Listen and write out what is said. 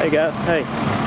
Hey guys, hey.